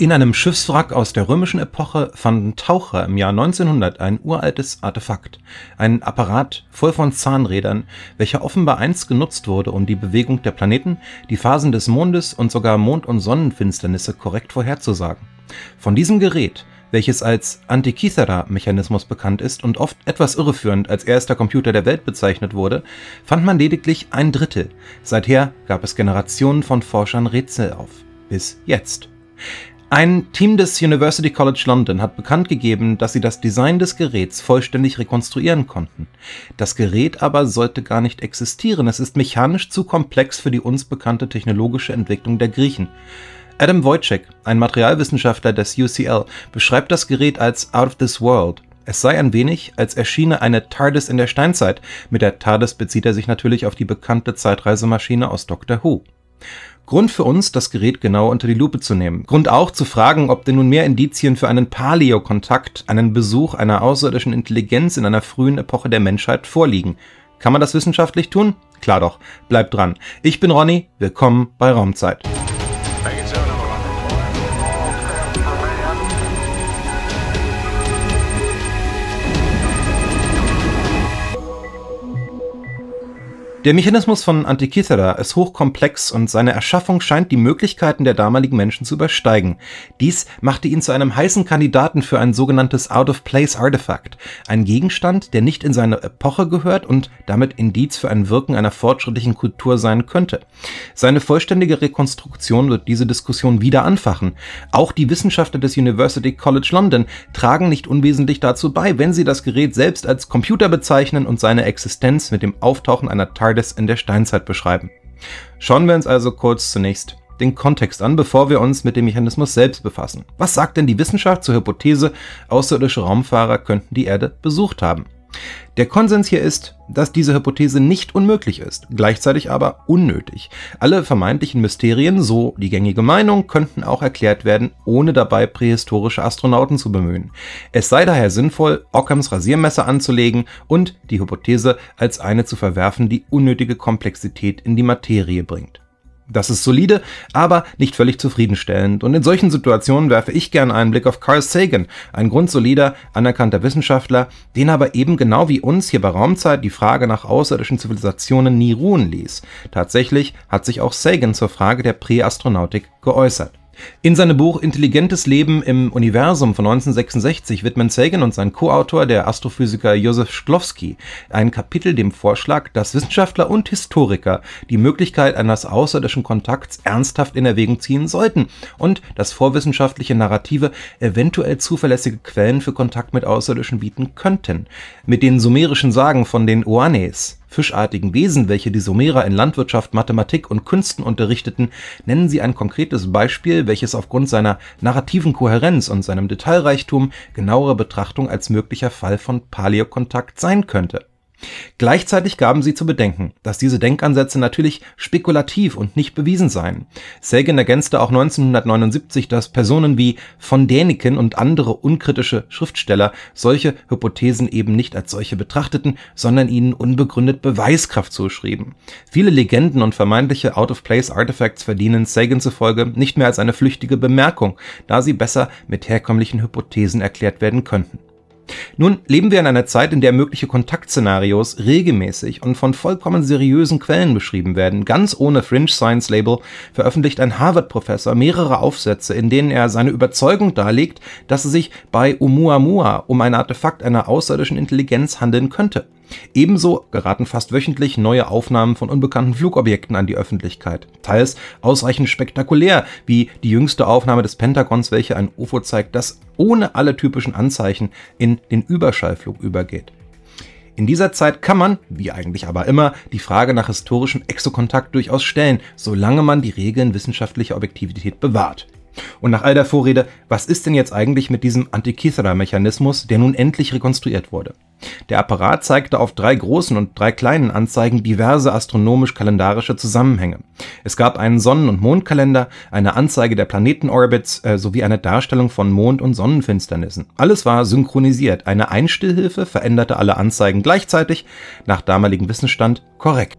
In einem Schiffswrack aus der römischen Epoche fanden Taucher im Jahr 1900 ein uraltes Artefakt, einen Apparat voll von Zahnrädern, welcher offenbar einst genutzt wurde, um die Bewegung der Planeten, die Phasen des Mondes und sogar Mond- und Sonnenfinsternisse korrekt vorherzusagen. Von diesem Gerät, welches als Antikythera-Mechanismus bekannt ist und oft etwas irreführend als erster Computer der Welt bezeichnet wurde, fand man lediglich ein Drittel. Seither gab es Generationen von Forschern Rätsel auf. Bis jetzt. Ein Team des University College London hat bekannt gegeben, dass sie das Design des Geräts vollständig rekonstruieren konnten. Das Gerät aber sollte gar nicht existieren, es ist mechanisch zu komplex für die uns bekannte technologische Entwicklung der Griechen. Adam Wojcik, ein Materialwissenschaftler des UCL, beschreibt das Gerät als out of this world. Es sei ein wenig, als erschiene eine TARDIS in der Steinzeit. Mit der TARDIS bezieht er sich natürlich auf die bekannte Zeitreisemaschine aus Doctor Who. Grund für uns, das Gerät genau unter die Lupe zu nehmen. Grund auch zu fragen, ob denn nun mehr Indizien für einen Paleo-Kontakt, einen Besuch einer außerirdischen Intelligenz in einer frühen Epoche der Menschheit vorliegen. Kann man das wissenschaftlich tun? Klar doch. Bleibt dran. Ich bin Ronny. Willkommen bei Raumzeit. Der Mechanismus von Antikythera ist hochkomplex und seine Erschaffung scheint die Möglichkeiten der damaligen Menschen zu übersteigen. Dies machte ihn zu einem heißen Kandidaten für ein sogenanntes Out-of-Place-Artifact, ein Gegenstand, der nicht in seine Epoche gehört und damit Indiz für ein Wirken einer fortschrittlichen Kultur sein könnte. Seine vollständige Rekonstruktion wird diese Diskussion wieder anfachen. Auch die Wissenschaftler des University College London tragen nicht unwesentlich dazu bei, wenn sie das Gerät selbst als Computer bezeichnen und seine Existenz mit dem Auftauchen einer TARDIS in der Steinzeit beschreiben. Schauen wir uns also kurz zunächst den Kontext an, bevor wir uns mit dem Mechanismus selbst befassen. Was sagt denn die Wissenschaft zur Hypothese, außerirdische Raumfahrer könnten die Erde besucht haben? Der Konsens hier ist, dass diese Hypothese nicht unmöglich ist, gleichzeitig aber unnötig. Alle vermeintlichen Mysterien, so die gängige Meinung, könnten auch erklärt werden, ohne dabei prähistorische Astronauten zu bemühen. Es sei daher sinnvoll, Ockhams Rasiermesser anzulegen und die Hypothese als eine zu verwerfen, die unnötige Komplexität in die Materie bringt. Das ist solide, aber nicht völlig zufriedenstellend. Und in solchen Situationen werfe ich gern einen Blick auf Carl Sagan, ein grundsolider, anerkannter Wissenschaftler, den aber eben genau wie uns hier bei Raumzeit die Frage nach außerirdischen Zivilisationen nie ruhen ließ. Tatsächlich hat sich auch Sagan zur Frage der Präastronautik geäußert. In seinem Buch Intelligentes Leben im Universum von 1966 widmen Sagan und sein Co-Autor, der Astrophysiker Josef Szklowski, ein Kapitel dem Vorschlag, dass Wissenschaftler und Historiker die Möglichkeit eines außerirdischen Kontakts ernsthaft in Erwägung ziehen sollten und dass vorwissenschaftliche Narrative eventuell zuverlässige Quellen für Kontakt mit Außerirdischen bieten könnten. Mit den sumerischen Sagen von den Oanes fischartigen Wesen, welche die Sumerer in Landwirtschaft, Mathematik und Künsten unterrichteten, nennen sie ein konkretes Beispiel, welches aufgrund seiner narrativen Kohärenz und seinem Detailreichtum genauere Betrachtung als möglicher Fall von Paläokontakt sein könnte Gleichzeitig gaben sie zu bedenken, dass diese Denkansätze natürlich spekulativ und nicht bewiesen seien. Sagan ergänzte auch 1979, dass Personen wie von Däniken und andere unkritische Schriftsteller solche Hypothesen eben nicht als solche betrachteten, sondern ihnen unbegründet Beweiskraft zuschrieben. Viele Legenden und vermeintliche Out-of-Place-Artifacts verdienen Sagan zufolge nicht mehr als eine flüchtige Bemerkung, da sie besser mit herkömmlichen Hypothesen erklärt werden könnten. Nun leben wir in einer Zeit, in der mögliche Kontaktszenarios regelmäßig und von vollkommen seriösen Quellen beschrieben werden. Ganz ohne Fringe Science Label veröffentlicht ein Harvard-Professor mehrere Aufsätze, in denen er seine Überzeugung darlegt, dass es sich bei Oumuamua um ein Artefakt einer außerirdischen Intelligenz handeln könnte. Ebenso geraten fast wöchentlich neue Aufnahmen von unbekannten Flugobjekten an die Öffentlichkeit, teils ausreichend spektakulär, wie die jüngste Aufnahme des Pentagons, welche ein UFO zeigt, das ohne alle typischen Anzeichen in den Überschallflug übergeht. In dieser Zeit kann man, wie eigentlich aber immer, die Frage nach historischem Exokontakt durchaus stellen, solange man die Regeln wissenschaftlicher Objektivität bewahrt. Und nach all der Vorrede, was ist denn jetzt eigentlich mit diesem Antikythera-Mechanismus, der nun endlich rekonstruiert wurde? Der Apparat zeigte auf drei großen und drei kleinen Anzeigen diverse astronomisch-kalendarische Zusammenhänge. Es gab einen Sonnen- und Mondkalender, eine Anzeige der Planetenorbits äh, sowie eine Darstellung von Mond- und Sonnenfinsternissen. Alles war synchronisiert. Eine Einstillhilfe veränderte alle Anzeigen gleichzeitig, nach damaligem Wissensstand korrekt.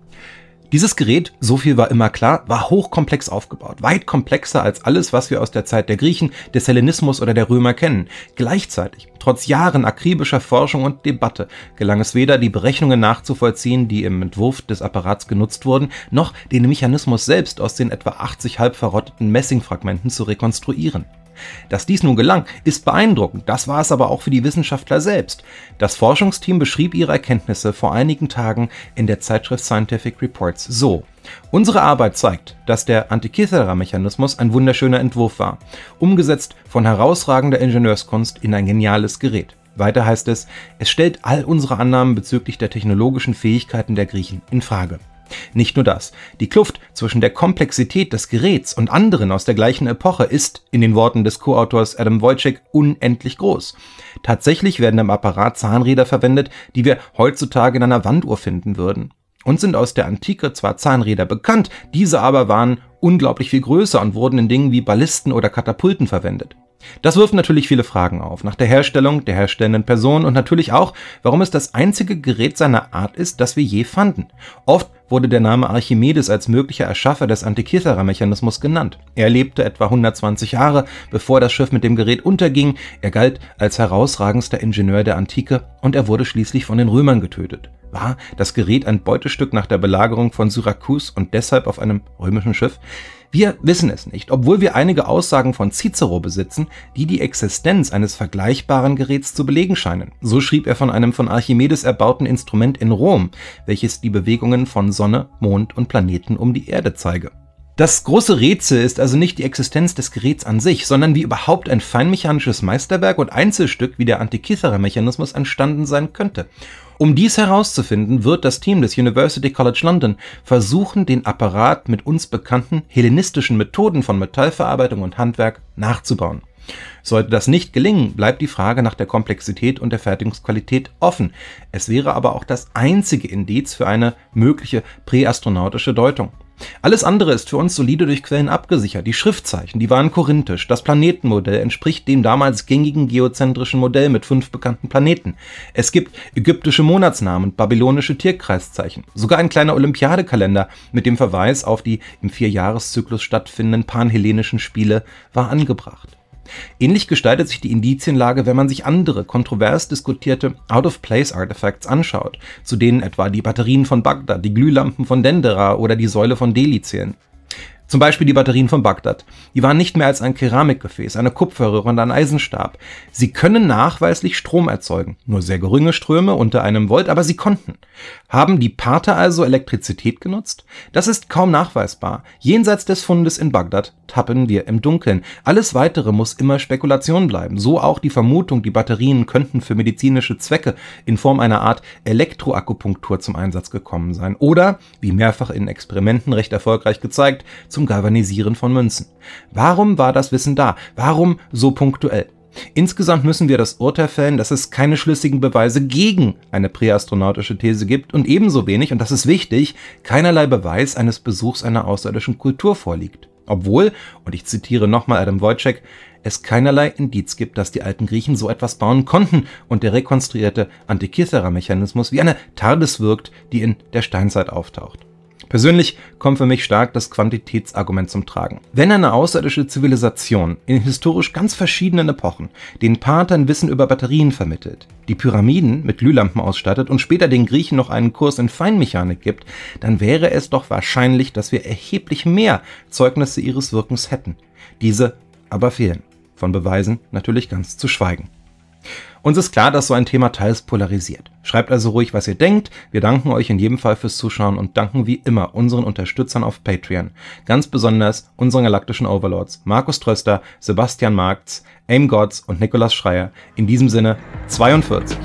Dieses Gerät, so viel war immer klar, war hochkomplex aufgebaut, weit komplexer als alles, was wir aus der Zeit der Griechen, des Hellenismus oder der Römer kennen. Gleichzeitig, trotz Jahren akribischer Forschung und Debatte, gelang es weder, die Berechnungen nachzuvollziehen, die im Entwurf des Apparats genutzt wurden, noch den Mechanismus selbst aus den etwa 80 halb verrotteten Messingfragmenten zu rekonstruieren. Dass dies nun gelang, ist beeindruckend, das war es aber auch für die Wissenschaftler selbst. Das Forschungsteam beschrieb ihre Erkenntnisse vor einigen Tagen in der Zeitschrift Scientific Reports so. Unsere Arbeit zeigt, dass der Antikythera-Mechanismus ein wunderschöner Entwurf war, umgesetzt von herausragender Ingenieurskunst in ein geniales Gerät. Weiter heißt es, es stellt all unsere Annahmen bezüglich der technologischen Fähigkeiten der Griechen in Frage. Nicht nur das, die Kluft zwischen der Komplexität des Geräts und anderen aus der gleichen Epoche ist, in den Worten des Co-Autors Adam Wojcik, unendlich groß. Tatsächlich werden im Apparat Zahnräder verwendet, die wir heutzutage in einer Wanduhr finden würden. Und sind aus der Antike zwar Zahnräder bekannt, diese aber waren unglaublich viel größer und wurden in Dingen wie Ballisten oder Katapulten verwendet. Das wirft natürlich viele Fragen auf, nach der Herstellung, der herstellenden Person und natürlich auch, warum es das einzige Gerät seiner Art ist, das wir je fanden. Oft wurde der Name Archimedes als möglicher Erschaffer des Antikythera-Mechanismus genannt. Er lebte etwa 120 Jahre, bevor das Schiff mit dem Gerät unterging, er galt als herausragendster Ingenieur der Antike und er wurde schließlich von den Römern getötet. War das Gerät ein Beutestück nach der Belagerung von Syrakus und deshalb auf einem römischen Schiff? Wir wissen es nicht, obwohl wir einige Aussagen von Cicero besitzen, die die Existenz eines vergleichbaren Geräts zu belegen scheinen. So schrieb er von einem von Archimedes erbauten Instrument in Rom, welches die Bewegungen von Sonne, Mond und Planeten um die Erde zeige. Das große Rätsel ist also nicht die Existenz des Geräts an sich, sondern wie überhaupt ein feinmechanisches Meisterwerk und Einzelstück wie der Antikythera-Mechanismus entstanden sein könnte. Um dies herauszufinden, wird das Team des University College London versuchen, den Apparat mit uns bekannten hellenistischen Methoden von Metallverarbeitung und Handwerk nachzubauen. Sollte das nicht gelingen, bleibt die Frage nach der Komplexität und der Fertigungsqualität offen. Es wäre aber auch das einzige Indiz für eine mögliche präastronautische Deutung. Alles andere ist für uns solide durch Quellen abgesichert. Die Schriftzeichen, die waren korinthisch. Das Planetenmodell entspricht dem damals gängigen geozentrischen Modell mit fünf bekannten Planeten. Es gibt ägyptische Monatsnamen, babylonische Tierkreiszeichen. Sogar ein kleiner Olympiadekalender mit dem Verweis auf die im Vierjahreszyklus stattfindenden panhellenischen Spiele war angebracht. Ähnlich gestaltet sich die Indizienlage, wenn man sich andere kontrovers diskutierte Out-of-Place-Artifacts anschaut, zu denen etwa die Batterien von Bagdad, die Glühlampen von Dendera oder die Säule von Delhi zählen. Zum Beispiel die Batterien von Bagdad. Die waren nicht mehr als ein Keramikgefäß, eine Kupferröhre und ein Eisenstab. Sie können nachweislich Strom erzeugen. Nur sehr geringe Ströme unter einem Volt, aber sie konnten. Haben die Parther also Elektrizität genutzt? Das ist kaum nachweisbar. Jenseits des Fundes in Bagdad tappen wir im Dunkeln. Alles weitere muss immer Spekulation bleiben. So auch die Vermutung, die Batterien könnten für medizinische Zwecke in Form einer Art Elektroakupunktur zum Einsatz gekommen sein. Oder, wie mehrfach in Experimenten recht erfolgreich gezeigt, zum Galvanisieren von Münzen. Warum war das Wissen da? Warum so punktuell? Insgesamt müssen wir das Urteil fällen, dass es keine schlüssigen Beweise gegen eine präastronautische These gibt und ebenso wenig, und das ist wichtig, keinerlei Beweis eines Besuchs einer außerirdischen Kultur vorliegt. Obwohl, und ich zitiere nochmal Adam Wojcik, es keinerlei Indiz gibt, dass die alten Griechen so etwas bauen konnten und der rekonstruierte Antikythera-Mechanismus wie eine TARDIS wirkt, die in der Steinzeit auftaucht. Persönlich kommt für mich stark das Quantitätsargument zum Tragen. Wenn eine außerirdische Zivilisation in historisch ganz verschiedenen Epochen den Patern Wissen über Batterien vermittelt, die Pyramiden mit Glühlampen ausstattet und später den Griechen noch einen Kurs in Feinmechanik gibt, dann wäre es doch wahrscheinlich, dass wir erheblich mehr Zeugnisse ihres Wirkens hätten. Diese aber fehlen. Von Beweisen natürlich ganz zu schweigen. Uns ist klar, dass so ein Thema teils polarisiert. Schreibt also ruhig, was ihr denkt. Wir danken euch in jedem Fall fürs Zuschauen und danken wie immer unseren Unterstützern auf Patreon. Ganz besonders unseren galaktischen Overlords Markus Tröster, Sebastian Marktz, Aim Gods und Nikolas Schreier. In diesem Sinne 42.